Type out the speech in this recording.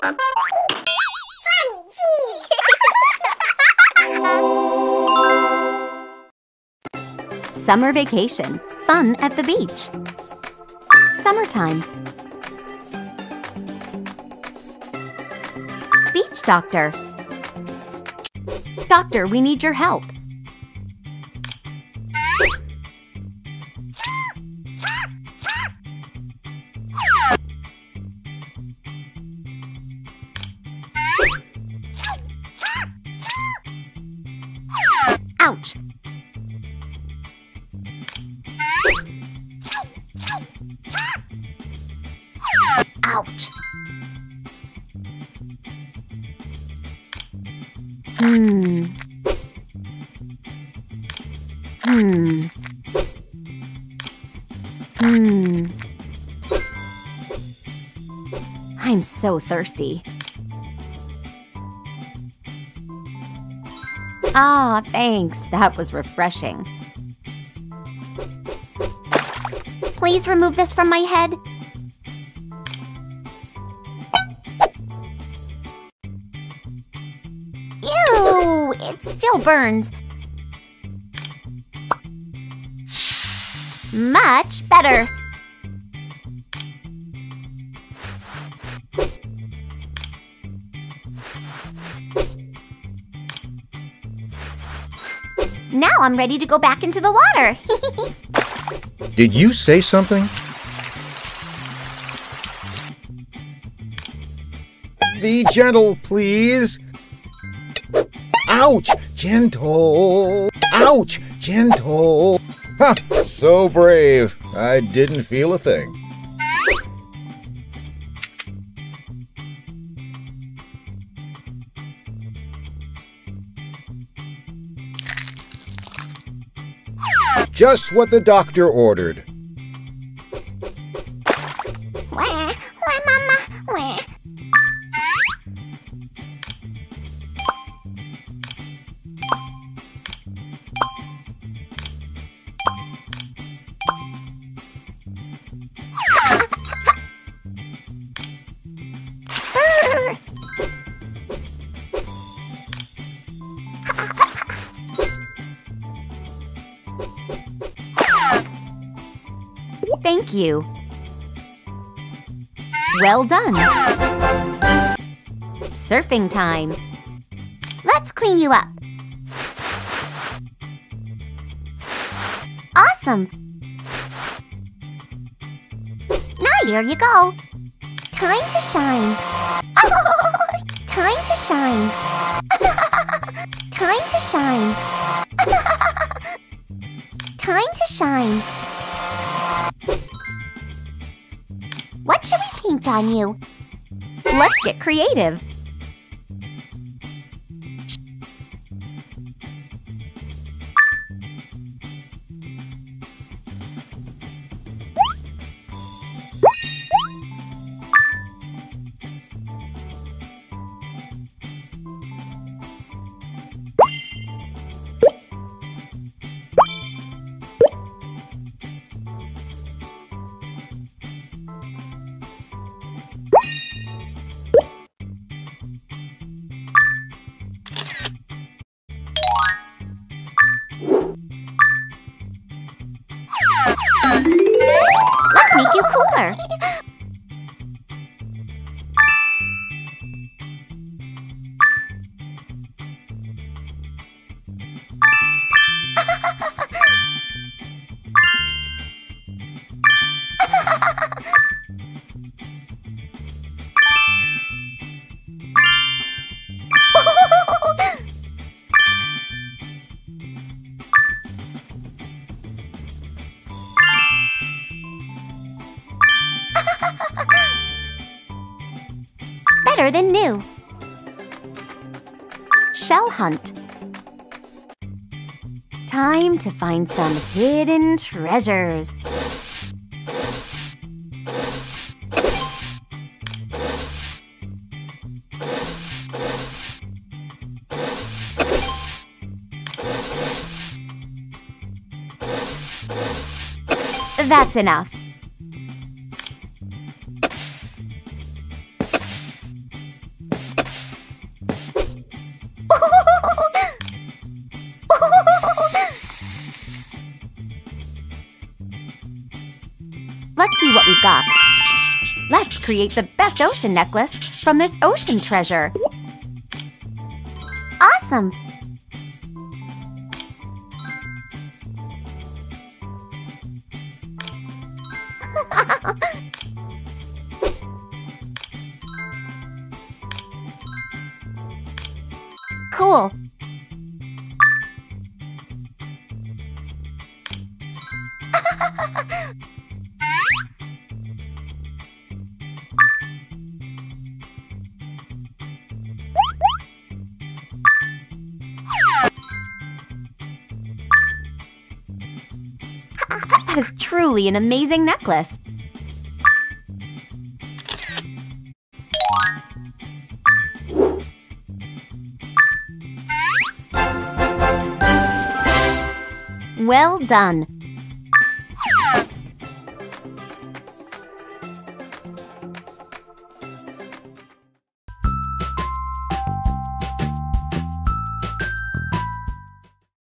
Summer vacation. Fun at the beach. Summertime. Beach doctor. Doctor, we need your help. Ouch! Ouch! Hmm. Hmm. Hmm. I'm so thirsty. Ah, thanks. That was refreshing. Please remove this from my head. Ew! It still burns. Much better. Now I'm ready to go back into the water. Did you say something? Be gentle, please. Ouch! Gentle. Ouch! Gentle. Ha! So brave. I didn't feel a thing. Just what the doctor ordered. Mama. Thank you. Well done. Surfing time. Let's clean you up. Awesome. Now here you go. Time to shine. time to shine. time to shine. What should we paint on you? Let's get creative. Make Better than new. Shell hunt. Time to find some hidden treasures. That's enough. See what we've got. Let's create the best ocean necklace from this ocean treasure. Awesome! cool. That is truly an amazing necklace. Well done.